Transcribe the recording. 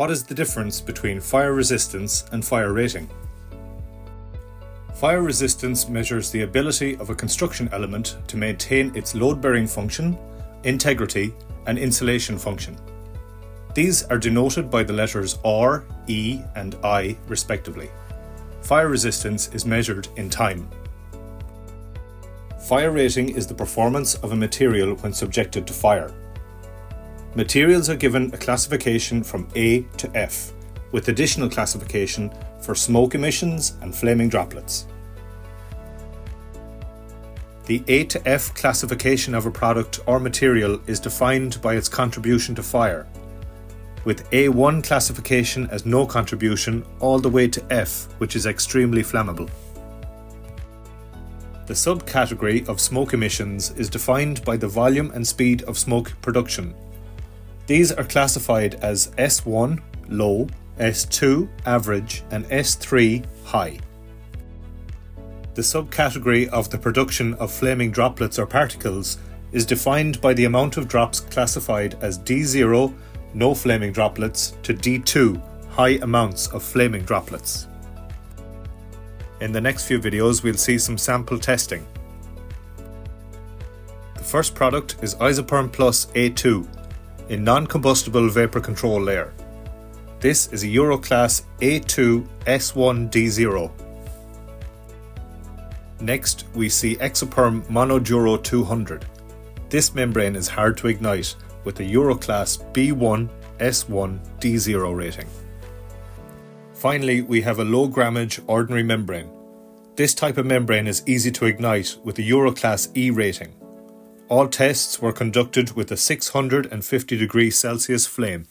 What is the difference between fire resistance and fire rating? Fire resistance measures the ability of a construction element to maintain its load bearing function, integrity, and insulation function. These are denoted by the letters R, E, and I, respectively. Fire resistance is measured in time. Fire rating is the performance of a material when subjected to fire. Materials are given a classification from A to F, with additional classification for smoke emissions and flaming droplets. The A to F classification of a product or material is defined by its contribution to fire, with A1 classification as no contribution all the way to F, which is extremely flammable. The subcategory of smoke emissions is defined by the volume and speed of smoke production. These are classified as S1 low, S2 average, and S3 high. The subcategory of the production of flaming droplets or particles is defined by the amount of drops classified as D0, no flaming droplets, to D2, high amounts of flaming droplets. In the next few videos, we'll see some sample testing. The first product is Izoperm Plus A2, a non-combustible vapor control layer. This is a Euroclass A2 S1D0 Next, we see Exoperm Monoduo 200. This membrane is hard to ignite with a Euroclass B1 S1 D0 rating. Finally, we have a low grammage ordinary membrane. This type of membrane is easy to ignite with a Euroclass E rating. All tests were conducted with a 650 degrees Celsius flame.